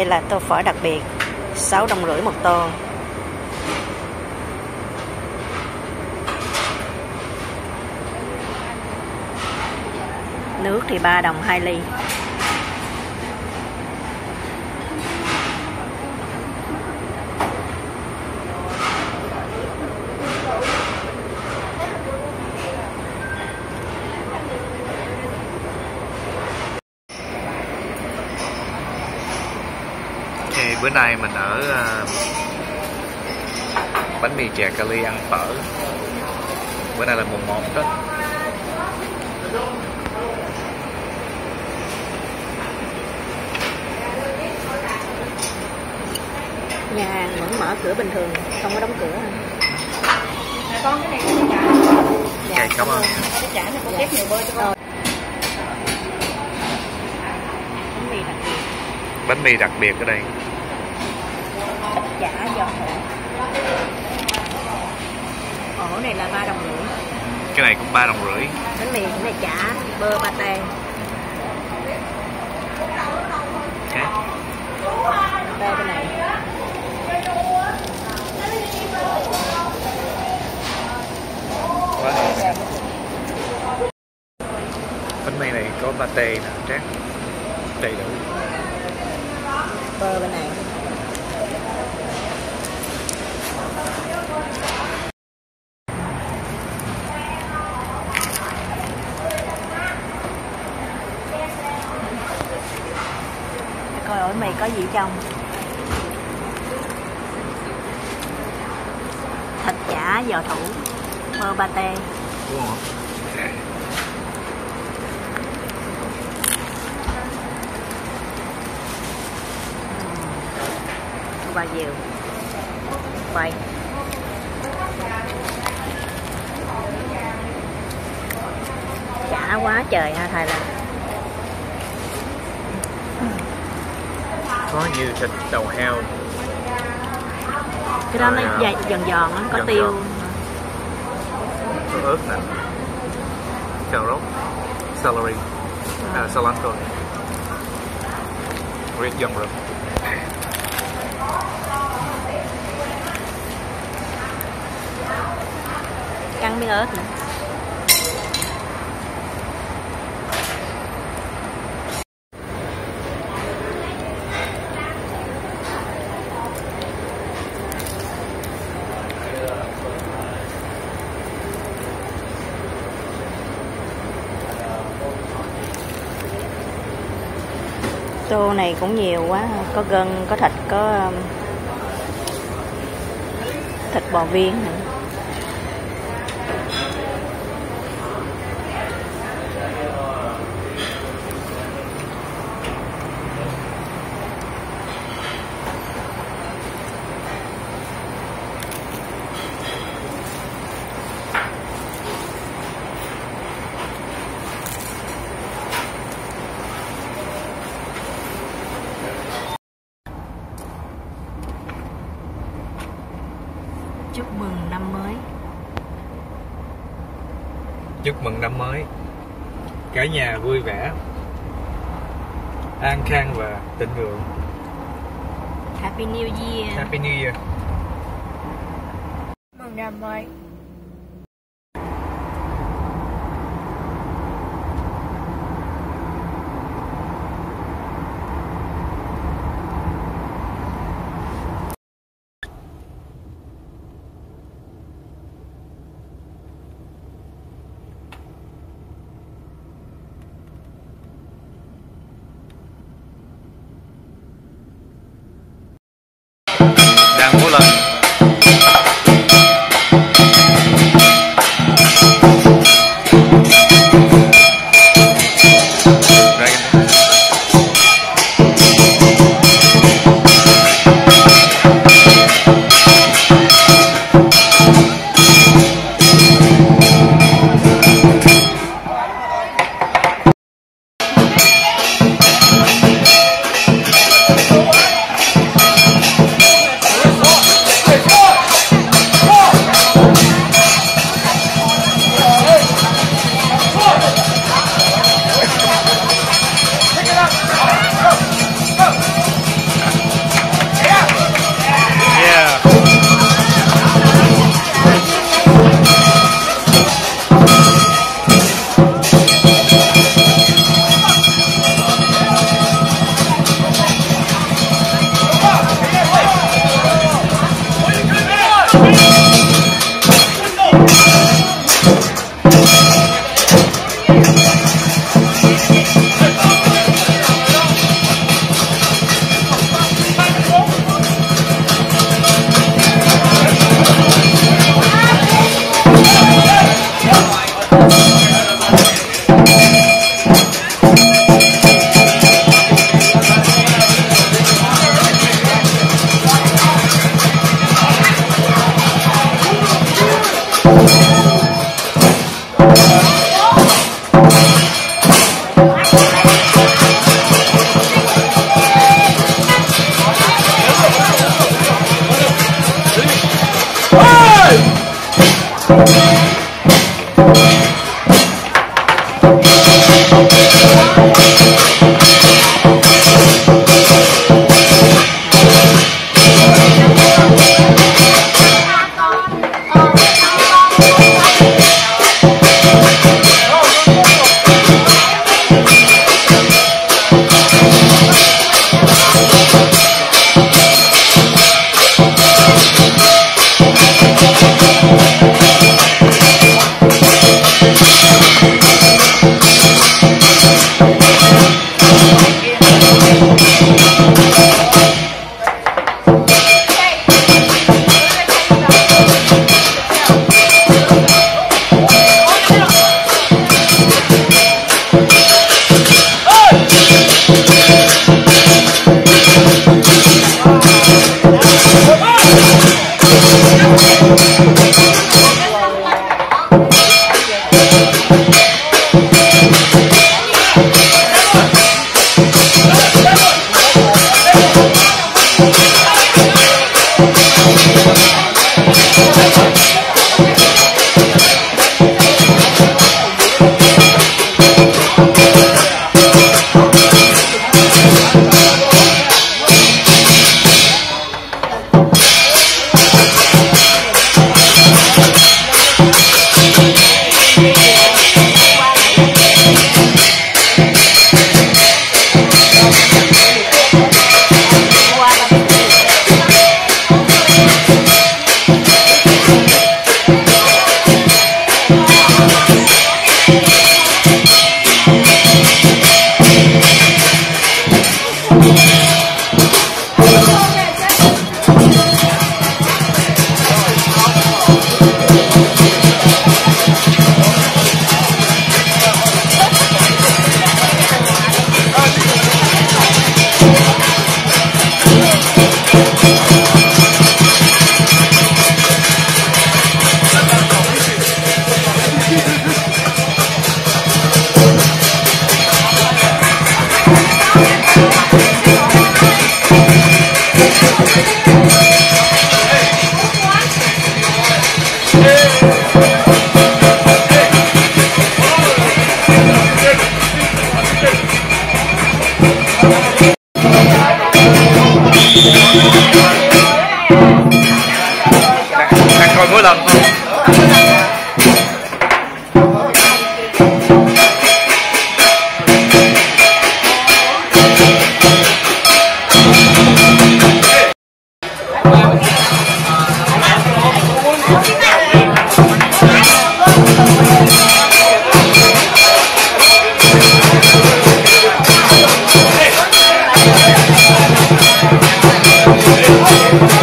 đây là tô phở đặc biệt 6 đồng rưỡi một tô. Nước thì 3 đồng 2 ly. Bữa nay mình ở uh, bánh mì chè Cali ăn phở. Bữa nay là mùng 1 Tết nhà hàng vẫn mở cửa bình thường không có đóng cửa. Con cái này có chả. Ok, cảm ơn. chả này có ghép nhiều bơ cho con. Bánh mì đặc biệt. Bánh mì đặc biệt ở đây chả giò hổ ổ này là ba đồng rưỡi. Cái này cũng ba đồng rưỡi. Bánh mì cái này chả bơ ba tê okay. tê bên này. Ngon bánh mì này có pate nè tráng. Đầy đủ. Bơ bên này Để coi ổi mì có gì trong thịt chả giò thủ bơ ba tê. Đúng không ba diều quay chả quá trời ha thầy là có như thịt đầu heo. Cái đó nó à, dày giòn giòn nó có giòn tiêu. Giòn. có ớt nè. Cà rốt celery à, cilantro. Red dòng rồi. Cắn miếng ớt nữa tô này cũng nhiều quá. Có gân có thịt có um, thịt bò viên nữa chúc mừng năm mới chúc mừng năm mới cả nhà vui vẻ an khang và thịnh vượng Happy New Year. Happy New Year. Mừng năm mới Ăn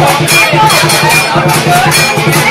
I'm sorry.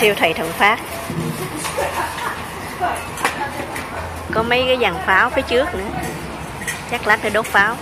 Siêu thị Thuận Phát. Có mấy cái dàn pháo phía trước nữa. Chắc lát để đốt pháo.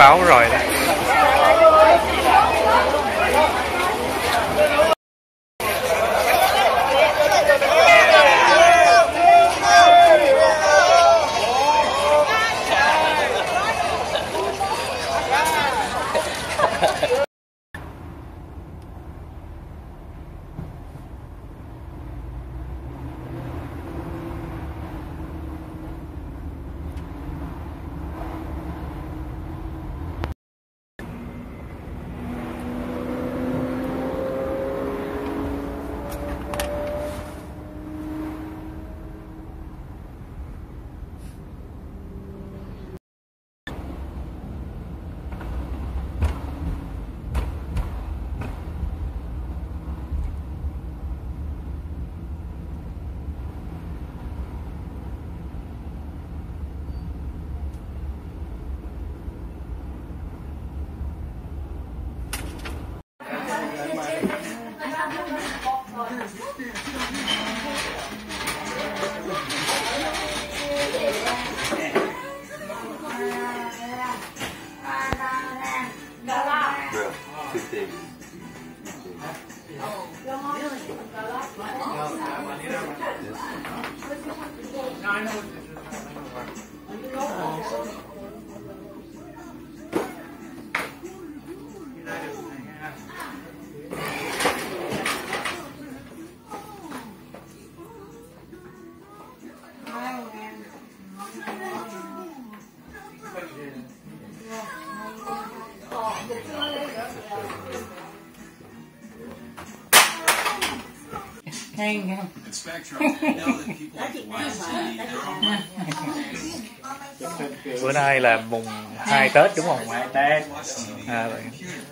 Pháo rồi đó Packers. Bữa nay là mùng 2 Tết đúng không? Tết. À,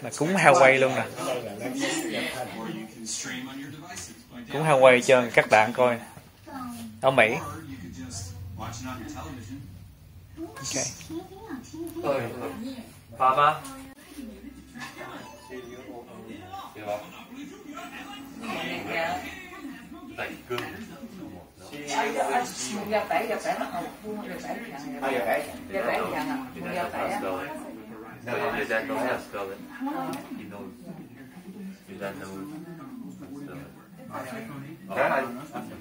là cúng Hawaii luôn nè. Cúng Hawaii cho các bạn coi. Ở Mỹ. Ok. Papa. Giờ tẩy giờ bảy nó học buông giờ bảy giờ Bao giờ cái? giờ bảy giờ à giờ bảy á But your dad knows how to spell it. He knows. Your dad knows how to spell it. Đó là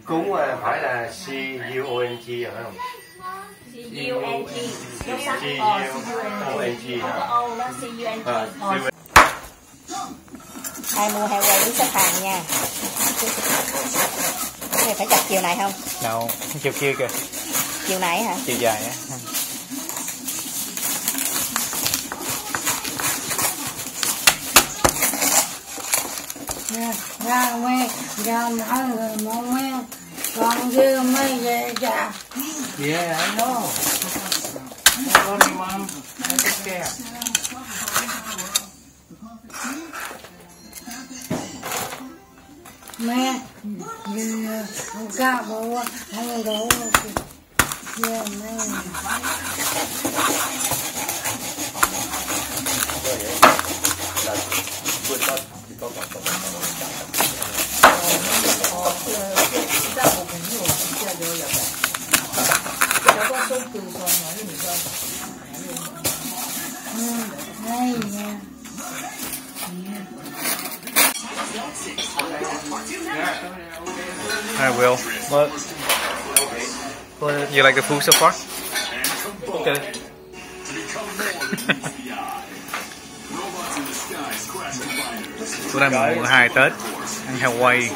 cúng phải là C U O N G phải không? C-U-N-G C U N G Không có? O đó C-U-N-G À, Ai mua heo quay đứng xếp hàng nha này phải chặt chiều này không? Nào, chiều kia kìa, Chiều này hả? chiều dài á. ra quê ra người mong meo con dư mới về cha Yeah, I know. Sorry, mom. I take care. Mẹ vì không cả bố không đủ về mẹ. You like the food so far? Okay. Bữa nay mùng 2 Tết ăn Hawaii